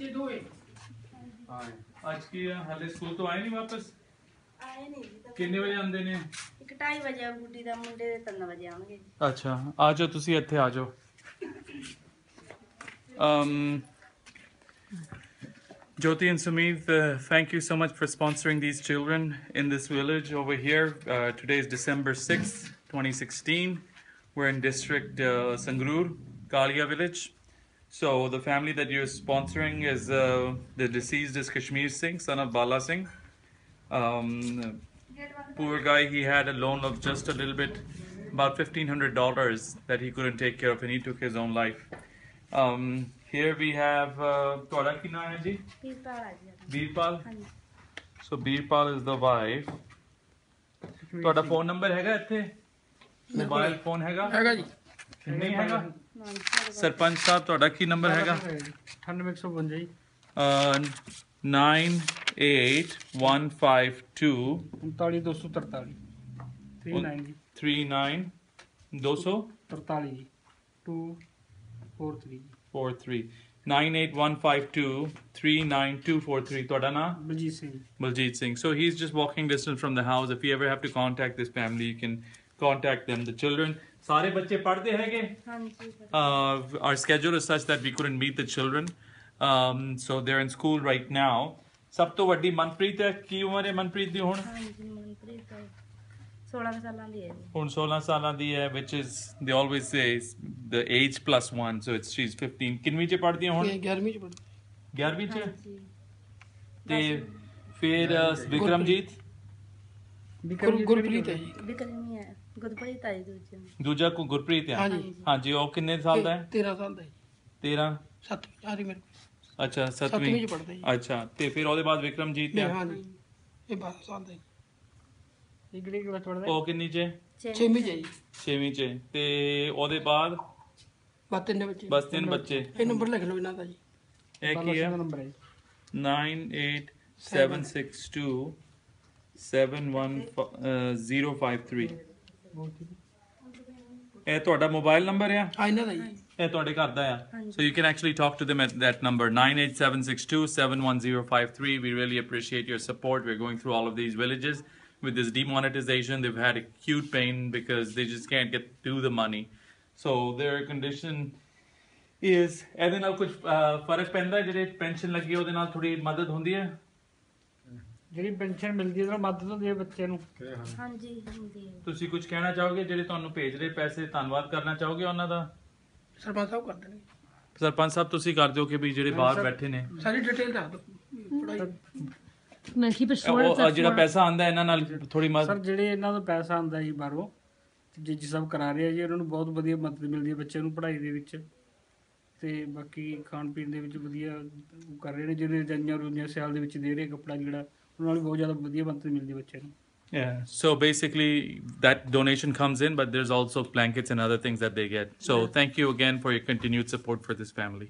ਬੱਚੇ ਦੋਏ ਹਾਂ ਅੱਜ ਕੀ ਆ ਹਾਲੇ ਸਕੂਲ ਤੋਂ ਆਏ ਨਹੀਂ ਵਾਪਸ ਆਏ ਨਹੀਂ ਜੀ ਤਾਂ ਕਿੰਨੇ ਵਜੇ ਆਉਂਦੇ ਨੇ ਇੱਕ 2:30 ਵਜੇ ਆ ਗੁੱਡੀ ਦਾ ਮੁੰਡੇ ਦੇ 3 ਵਜੇ ਆਉਣਗੇ ਜੀ ਅੱਛਾ ਆ ਜਾਓ ਤੁਸੀਂ ਇੱਥੇ ਆ ਜਾਓ um Jyoti and Sumit, uh, thank you so much for sponsoring these children in this village over here. Uh, today is December 6th, 2016. We're in district uh, Sangrur, Kalia village. So the family that you're sponsoring is uh, the deceased is Kashmir Singh, son of Bala Singh. Um, poor guy, he had a loan of just a little bit, about $1,500 that he couldn't take care of and he took his own life. Um, here we have, uh, ਤੁਹਾਡਾ ਕੀ ਨਾਮ ਹੈ ਜੀ? ਫਿਰ ਪਾਲ ਆ ਜੀ ਵੀਰਪਾਲ ਹਾਂਜੀ so Veerpal is the wife ਤੁਹਾਡਾ phone number ਹੈਗਾ ਇੱਥੇ ਮੋਬਾਈਲ ਫੋਨ ਹੈਗਾ ਹੈਗਾ ਜੀ ਨਹੀਂ ਹੈਗਾ ਹਾਂਜੀ ਸਾਡੇ ਕੋਲ ਸਰਪੰਚ ਸਾਹਿਬ ਤੁਹਾਡਾ ਕੀ ਨੰਬਰ ਹੈਗਾ 9152 ਜੀ ਅਹ 981552 39243 39 ਜੀ 39 200 43 ਜੀ 243 ਜੀ 43 98152 39243 ਤੁਹਾਡਾ ਨਾਮ Baljit Singh Baljit Singh. So he's just walking distance from the house. If you ever have to contact this family, you can contact them. The children, ਸਾਰੇ ਬੱਚੇ ਪੜ੍ਹਦੇ ਹੈਗੇ ਹਾਂਜੀ uh, our schedule is such that we couldn't meet the children. Um, so they're in school right now. ਸਭ ਤੋਂ ਵੱਡੀ ਮਨਪ੍ਰੀਤ ਹੈ ਕੀ ਉਮਰ ਹੈ ਮਨਪ੍ਰੀਤ ਦੀ ਹੁਣ ਹਾਂਜੀ ਮਨਪ੍ਰੀਤ 16 ਕੁ ਸਾਲਾਂ ਦੀ ਹੈ ਜੀ ਹੁਣ 16 ਸਾਲਾਂ ਦੀ ਹੈ which is they always say is the age plus 1 so it's she's 15 ਕਿੰਨਵੀਂ ਚ ਪੜ੍ਹਦੀ ਹੈ ਹੁਣ 11ਵੀਂ ਚ ਪੜ੍ਹਦੀ 11ਵੀਂ ਚ ਹਾਂਜੀ ਤੇ ਫਿਰ uh, ਵਿਕਰਮਜੀਤ ਗੁਰ- ਗੁਰਪ੍ਰੀਤ ਹੈ ਜੀ। ਵਿਕਰਮੀ ਹੈ ਗੁਰਪ੍ਰੀਤ ਆਈ ਦੂਜੇ ਦੂਜਾ ਕੋ ਗੁਰਪ੍ਰੀਤ ਹੈ? ਹਾਂਜੀ। ਹਾਂਜੀ ਉਹ ਕਿੰਨੇ ਸਾਲ ਦਾ ਹੈ? 13 ਸਾਲ ਦਾ ਜੀ। 13 7ਵੀਂ ਆ ਰਹੀ ਮੇਰੇ ਅੱਛਾ ਸੱਤਵੀਂ। 7ਵੀਂ ਚ ਪੜ੍ਹਦਾ ਜੀ। ਅੱਛਾ ਤੇ ਫਿਰ ਉਹਦੇ ਬਾਅਦ ਵਿਕਰਮਜੀਤ ਇਹ ਹੈ ਹਾਂਜੀ। ਇਹ 12 ਸਾਲ ਦਾ ਜੀ। ਇਹ ਕਿਹੜੀ ਕਲਾਸ ਪੜ੍ਹਦਾ ਉਹ ਕਿੰਨੀ ਚ ਛੇਵੀਂ ਚ। ਹੈ ਜੀ। 6ਵੀਂ ਚ ਤੇ ਉਹਦੇ ਬਾਅਦ? ਬਸ ਤਿੰਨ ਬੱਚੇ। ਬਸ ਤਿੰਨ ਬੱਚੇ। ਇਹ ਨੰਬਰ ਲਿਖ ਲਓ ਇਹਨਾਂ ਦਾ ਜੀ। ਇਹ ਕੀ ਹੈ? ਨੰਬਰ ਹੈ 98762 715053 ਇਹ ਤੁਹਾਡਾ ਮੋਬਾਈਲ ਨੰਬਰ ਆ ਆ ਇਹਨਾਂ ਦਾ ਜੀ ਇਹ ਤੁਹਾਡੇ ਘਰ ਦਾ ਆ so you can actually talk to them at that number 98762710053 we really appreciate your support we're going through all of these villages with this demonetization they've had acute pain because they just can't get to the money so their condition is ਇਹਦੇ ਨਾਲ ਕੁਝ ਫਰਕ ਪੈਂਦਾ ਹੈ? ਜਿਹੜੇ pension ਲੱਗੀ ਹੈ, ਉਹਦੇ ਨਾਲ ਥੋੜੀ ਮਦਦ ਹੁੰਦੀ ਹੈ ਜਿਹੜੀ ਪੈਨਸ਼ਨ ਮਿਲਦੀ ਹੈ ਉਹਦਾ ਮਦਦ ਹੁੰਦੀ ਹੈ ਬੱਚੇ ਨੂੰ। ਹਾਂਜੀ ਹੁੰਦੀ ਹੈ ਤੁਸੀਂ ਕੁਝ ਕਹਿਣਾ ਚਾਹੋਗੇ? ਜਿਹੜੇ ਤੁਹਾਨੂੰ ਭੇਜ ਰਹੇ ਪੈਸੇ ਧੰਨਵਾਦ ਕਰਨਾ ਚਾਹੋਗੇ ਉਹਨਾਂ ਦਾ? ਸਰਪੰਚ ਸਾਹਿਬ ਕਰ ਦੇਣਗੇ। ਸਰਪੰਚ ਸਾਹਿਬ ਤੁਸੀਂ ਕਰ ਦਿਓ ਕਿ ਵੀ ਜਿਹੜੇ ਬਾਹਰ ਬੈਠੇ ਨੇ। ਸਾਰੀ ਡਿਟੇਲ ਦੱਸ ਦਿਓ। it short? ਉਹ ਜਿਹੜਾ ਪੈਸਾ ਆਂਦਾ ਇਹਨਾਂ ਨਾਲ ਥੋੜੀ ਸਰ ਮਦਦ ਜਿਹੜੇ ਇਹਨਾਂ ਦਾ ਪੈਸਾ ਆਉਂਦਾ ਜੀ ਬਾਹਰੋਂ ਜੱਜੀ ਸਾਹਿਬ ਕਰਾ ਰਹੇ ਆ ਜੀ ਉਹਨਾਂ ਨੂੰ ਬਹੁਤ ਵਧੀਆ ਮਦਦ ਮਿਲਦੀ ਹੈ ਬੱਚਿਆਂ ਨੂੰ ਪੜ੍ਹਾਈ ਦੇ ਵਿੱਚ। ਤੇ ਬਾਕੀ ਖਾਣ ਪੀਣ ਦੇ ਵਿੱਚ ਵਧੀਆ ਉਹ ਕਰ ਰਹੇ ਨੇ ਜਿਹੜੇ ਰਜਾਈਆਂ ਰੋਜੀਆਂ ਸਿਆਲ ਦੇ ਵਿੱਚ ਦੇ ਰਹੇ ਕੱਪੜਾ ਜਿਹੜਾ ਨਾਲ ਵੀ ਬਹੁਤ ਜ਼ਿਆਦਾ ਵਧੀਆ ਮਦਦ ਮਿਲਦੀ ਹੈ ਬੱਚਿਆਂ ਨੂੰ Yeah. So basically, that donation comes in, but there's also blankets and other things that they get. So thank you again for your continued support for this family.